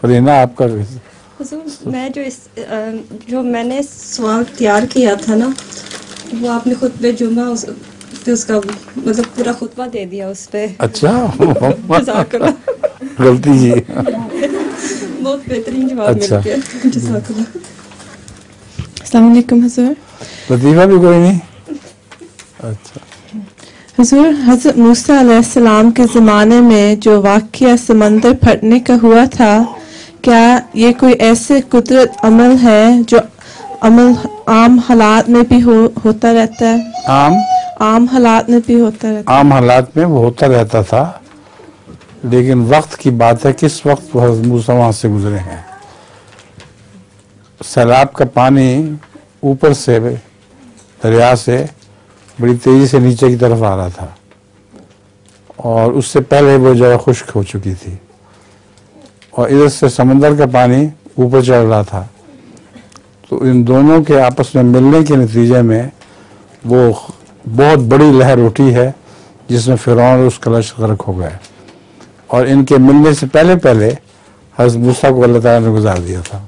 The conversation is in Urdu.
فرینا آپ کا حضور میں جو اس جو میں نے سوال تیار کیا تھا نا وہ آپ نے خطبہ جمعہ اس, اس کا مطلب پورا خطبہ دے دیا اس پہ۔ اچھا۔ غلطی جی بہت بہترین جواب مل گیا اچھا۔ جزاک السلام علیکم حضور۔ لطیفہ بھی کوئی نہیں؟ اچھا۔ حضور حضرت موسیٰ علیہ السلام کے زمانے میں جو واقعہ سمندر پھٹنے کا ہوا تھا کیا یہ کوئی ایسے قدرت عمل ہے جو عمل عام حالات میں بھی ہو, ہوتا رہتا ہے؟ عام؟ عام حالات میں بھی ہوتا رہتا عام حالات میں وہ ہوتا رہتا تھا لیکن وقت کی بات ہے کس وقت وہ حضموسہ وہاں سے گزرے ہیں۔ سیلاب کا پانی اوپر سے دریا سے بڑی تیزی سے نیچے کی طرف آ رہا تھا اور اس سے پہلے وہ جگہ خشک ہو چکی تھی۔ اور ادھر سے سمندر کا پانی اوپر چڑھ رہا تھا۔ تو ان دونوں کے آپس میں ملنے کے نتیجے میں وہ بہت بڑی لہر اٹھی ہے، جس میں فرعون اور اس کلش غرق ہو گئے۔ اور ان کے ملنے سے پہلے پہلے حضرت موسیٰ کو اللہ تعالیٰ نے گزار دیا تھا۔